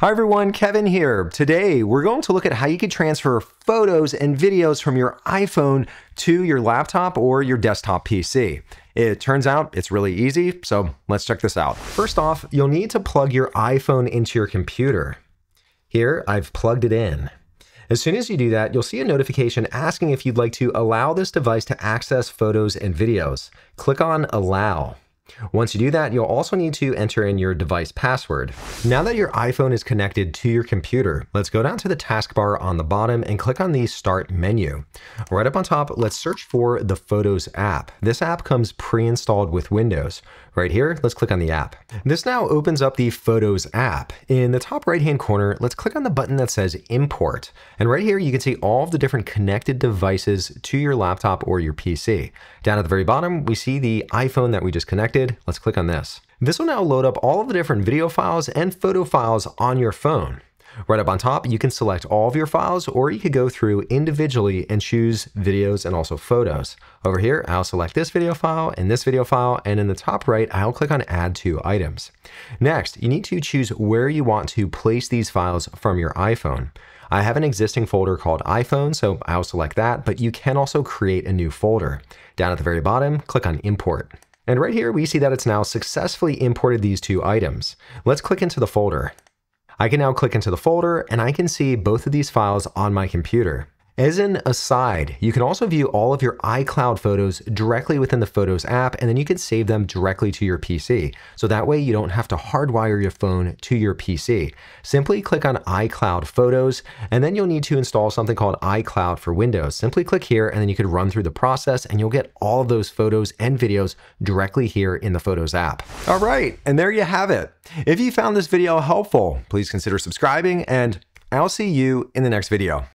Hi everyone, Kevin here. Today we're going to look at how you can transfer photos and videos from your iPhone to your laptop or your desktop PC. It turns out it's really easy, so let's check this out. First off, you'll need to plug your iPhone into your computer. Here, I've plugged it in. As soon as you do that, you'll see a notification asking if you'd like to allow this device to access photos and videos. Click on Allow. Once you do that, you'll also need to enter in your device password. Now that your iPhone is connected to your computer, let's go down to the taskbar on the bottom and click on the Start menu. Right up on top, let's search for the Photos app. This app comes pre-installed with Windows. Right here, let's click on the app. This now opens up the Photos app. In the top right-hand corner, let's click on the button that says Import. And right here, you can see all of the different connected devices to your laptop or your PC. Down at the very bottom, we see the iPhone that we just connected. Let's click on this. This will now load up all of the different video files and photo files on your phone. Right up on top, you can select all of your files or you could go through individually and choose videos and also photos. Over here, I'll select this video file and this video file, and in the top right, I'll click on Add to Items. Next, you need to choose where you want to place these files from your iPhone. I have an existing folder called iPhone, so I'll select that, but you can also create a new folder. Down at the very bottom, click on Import. And right here, we see that it's now successfully imported these two items. Let's click into the folder. I can now click into the folder and I can see both of these files on my computer. As an aside, you can also view all of your iCloud photos directly within the Photos app, and then you can save them directly to your PC. So that way you don't have to hardwire your phone to your PC. Simply click on iCloud Photos, and then you'll need to install something called iCloud for Windows. Simply click here, and then you can run through the process, and you'll get all of those photos and videos directly here in the Photos app. All right, and there you have it. If you found this video helpful, please consider subscribing, and I'll see you in the next video.